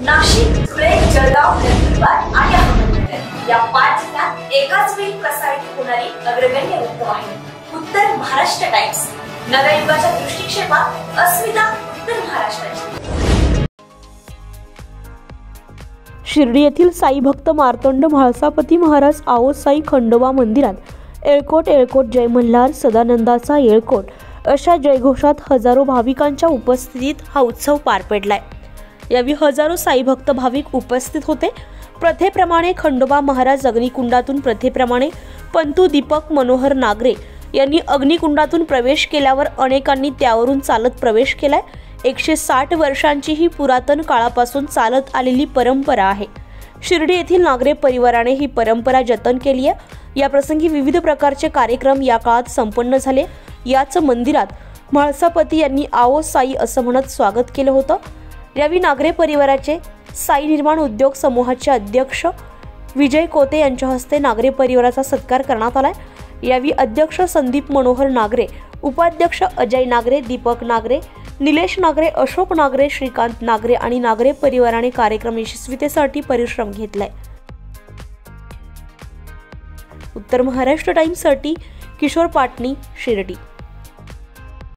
नाशिक धुळे जळगाव नंदुरबार आणि अहमदनगर या पाच जिल्ह्यात एकाच वेळी प्रसारित होणारी अग्रगण्य वृत्तवाहिनी उत्तर महाराष्ट्र टाइम्स. नव्या युगाच्या दृष्टिक्षेपात अस्मिता उत्तर महाराष्ट्राची. शिर्डी येथील साई भक्त मार्तंड म्हाळसापती महाराज आओ साई खंडोबा मंदिरात एळकोट एळकोट जय मल्हार सदानंदाचा एळकोट अशा जयघोषात हजारो भाविकांच्या उपस्थितीत हा उत्सव पार पडलाय. यावेळी हजारो साईभक्त भाविक उपस्थित होते. प्रथेप्रमाणे खंडोबा महाराज अग्निकुंडातून प्रथेप्रमाणे पंतू दीपक मनोहर नागरे यांनी अग्निकुंडातून प्रवेश केल्यावर अनेकांनी त्यावरून चालत प्रवेश केलाय. एकशे साठ वर्षांची ही पुरातन काळापासून चालत आलेली परंपरा आहे. शिर्डी येथील नागरे परिवाराने ही परंपरा जतन केली आहे. याप्रसंगी विविध प्रकारचे कार्यक्रम या काळात संपन्न झाले. याच मंदिरात म्हाळसापती यांनी आओ साई असं म्हणत स्वागत केलं होतं. रवी नागरे परिवाराचे साई निर्माण उद्योग समूहाचे अध्यक्ष विजय कोते यांच्या हस्ते नागरे परिवाराचा सत्कार करण्यात आला आहे यावेळी अध्यक्ष संदीप मनोहर नागरे उपाध्यक्ष अजय नागरे दीपक नागरे निलेश नागरे अशोक नागरे श्रीकांत नागरे आणि नागरे परिवाराने कार्यक्रम यशस्वीतेसाठी परिश्रम घेतलाय. उत्तर महाराष्ट्र टाइम्ससाठी किशोर पाटणी शिर्डी.